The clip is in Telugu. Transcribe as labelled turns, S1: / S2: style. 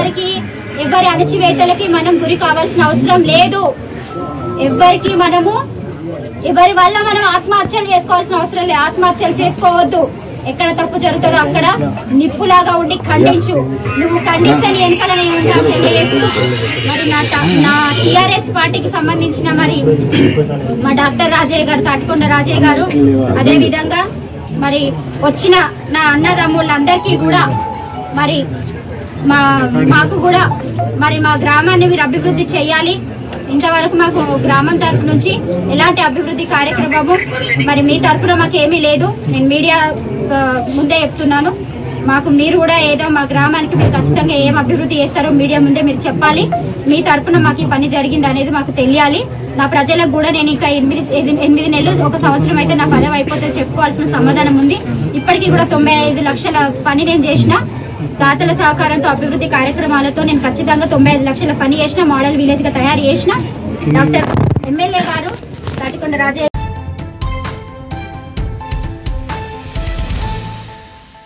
S1: ఎవరికి ఎవరి అణచివేతలకి మనం గురి కావాల్సిన అవసరం లేదు. ఎవరికి మనము ఎవరి వల్ల మనం ఆత్మహత్యలు చేసుకోవాల్సిన అవసరం లేదు. ఆత్మహత్యలు చేసుకోవద్దు. ఎక్కడ తప్పు జరుగుతుందో అక్కడ నిప్పులాగా ఉండి ఖండించు. నువ్వు ఖండిస్తే నీ వెనకాల మరి నా నా టిఆర్ఎస్ పార్టీకి సంబంధించిన మరి మా డాక్టర్ రాజయ్య గారు తాటికొండ రాజయ్య గారు అదే విధంగా మరి వచ్చిన నా అన్నదమ్ముళ్ళందరికీ కూడా మరి మా మాకు కూడా మరి మా గ్రామాన్ని మీరు అభివృద్ధి చేయాలి. ఇంతవరకు మాకు గ్రామం తరపు నుంచి ఎలాంటి అభివృద్ధి కార్యక్రమము మరి మీ తరపున మాకు ఏమీ లేదు. నేను మీడియా ముందే చెప్తున్నాను. మాకు మీరు కూడా ఏదో మా గ్రామానికి మీరు ఖచ్చితంగా ఏం అభివృద్ధి చేస్తారో మీడియా ముందే మీరు చెప్పాలి. మీ తరపున మాకు ఈ పని జరిగింది అనేది మాకు తెలియాలి. నా ప్రజలకు కూడా నేను ఇంకా ఎనిమిది ఎనిమిది నెలలు ఒక సంవత్సరం అయితే నా పదవి అయిపోతే చెప్పుకోవాల్సిన సమాధానం ఉంది. ఇప్పటికీ కూడా తొంభై ఐదు లక్షల పని నేను చేసిన. దాతల సహకారంతో అభివృద్ధి కార్యక్రమాలతో నేను ఖచ్చితంగా తొంభై లక్షల పని చేసిన మోడల్ విలేజ్గా తయారు చేసిన డాక్టర్ ఎమ్మెల్యే గారు తాటికొండ రాజే